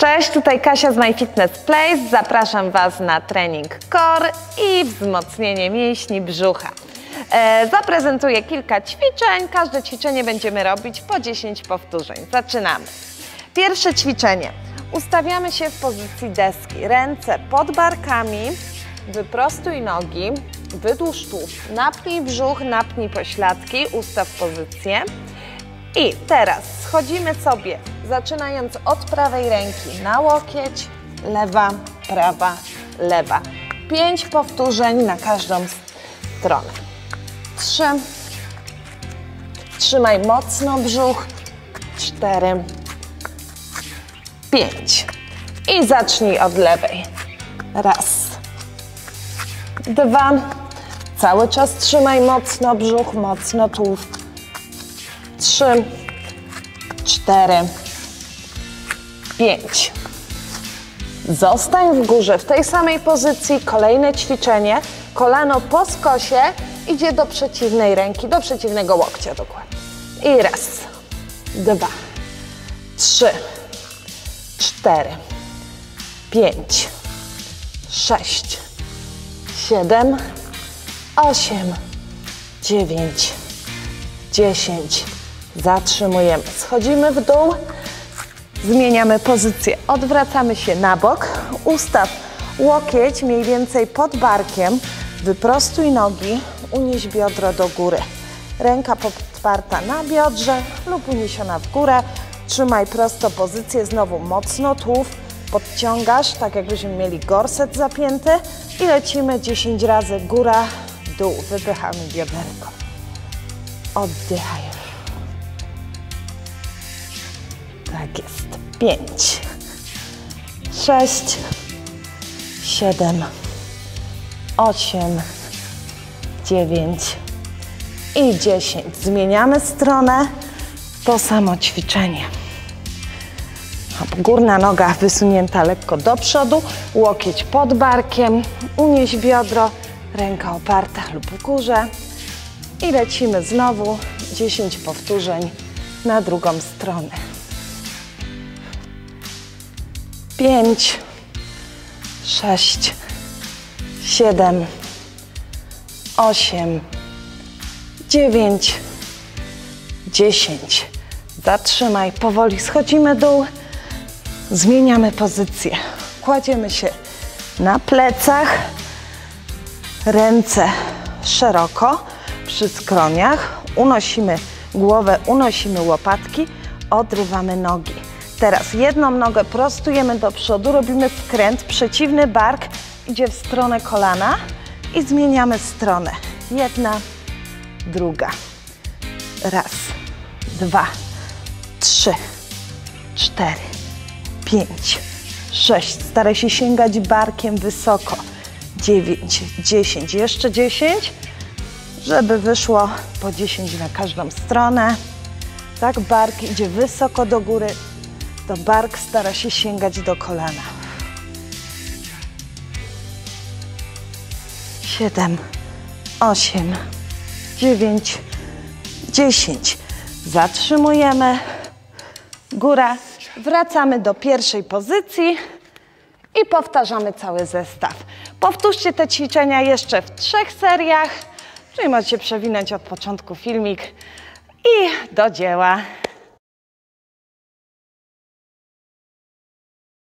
Cześć, tutaj Kasia z My Fitness Place. Zapraszam Was na trening core i wzmocnienie mięśni brzucha. E, zaprezentuję kilka ćwiczeń. Każde ćwiczenie będziemy robić po 10 powtórzeń. Zaczynamy. Pierwsze ćwiczenie. Ustawiamy się w pozycji deski. Ręce pod barkami, wyprostuj nogi, wydłuż tułów, napnij brzuch, napnij pośladki, ustaw pozycję. I teraz schodzimy sobie, zaczynając od prawej ręki na łokieć, lewa, prawa, lewa. Pięć powtórzeń na każdą stronę. Trzy. Trzymaj mocno brzuch. Cztery. Pięć. I zacznij od lewej. Raz. Dwa. Cały czas trzymaj mocno brzuch, mocno tułów trzy, cztery, pięć. Zostań w górze w tej samej pozycji. Kolejne ćwiczenie. Kolano po skosie idzie do przeciwnej ręki, do przeciwnego łokcia dokładnie. I raz, dwa, trzy, cztery, pięć, sześć, siedem, osiem, dziewięć, dziesięć. Zatrzymujemy. Schodzimy w dół, zmieniamy pozycję. Odwracamy się na bok. Ustaw łokieć mniej więcej pod barkiem. Wyprostuj nogi, unieś biodro do góry. Ręka podparta na biodrze lub uniesiona w górę. Trzymaj prosto pozycję, znowu mocno tułów. Podciągasz, tak jakbyśmy mieli gorset zapięty i lecimy 10 razy góra, dół. Wypychamy bioderko. Oddychaj. Tak jest. Pięć, sześć, siedem, osiem, dziewięć i dziesięć. Zmieniamy stronę. To samo ćwiczenie. Górna noga wysunięta lekko do przodu, łokieć pod barkiem, unieś biodro, ręka oparta lub w górze i lecimy znowu 10 powtórzeń na drugą stronę. Pięć, sześć, siedem, osiem, dziewięć, dziesięć. Zatrzymaj, powoli schodzimy dół, zmieniamy pozycję. Kładziemy się na plecach, ręce szeroko przy skroniach, unosimy głowę, unosimy łopatki, odrywamy nogi. Teraz jedną nogę prostujemy do przodu, robimy skręt, przeciwny bark idzie w stronę kolana i zmieniamy stronę. Jedna, druga. Raz, dwa, trzy, cztery, pięć, sześć. Staraj się sięgać barkiem wysoko. Dziewięć, dziesięć, jeszcze dziesięć, żeby wyszło po dziesięć na każdą stronę. Tak, bark idzie wysoko do góry, to bark stara się sięgać do kolana. Siedem, osiem, dziewięć, dziesięć. Zatrzymujemy. Góra. Wracamy do pierwszej pozycji i powtarzamy cały zestaw. Powtórzcie te ćwiczenia jeszcze w trzech seriach, czyli możecie przewinąć od początku filmik i do dzieła.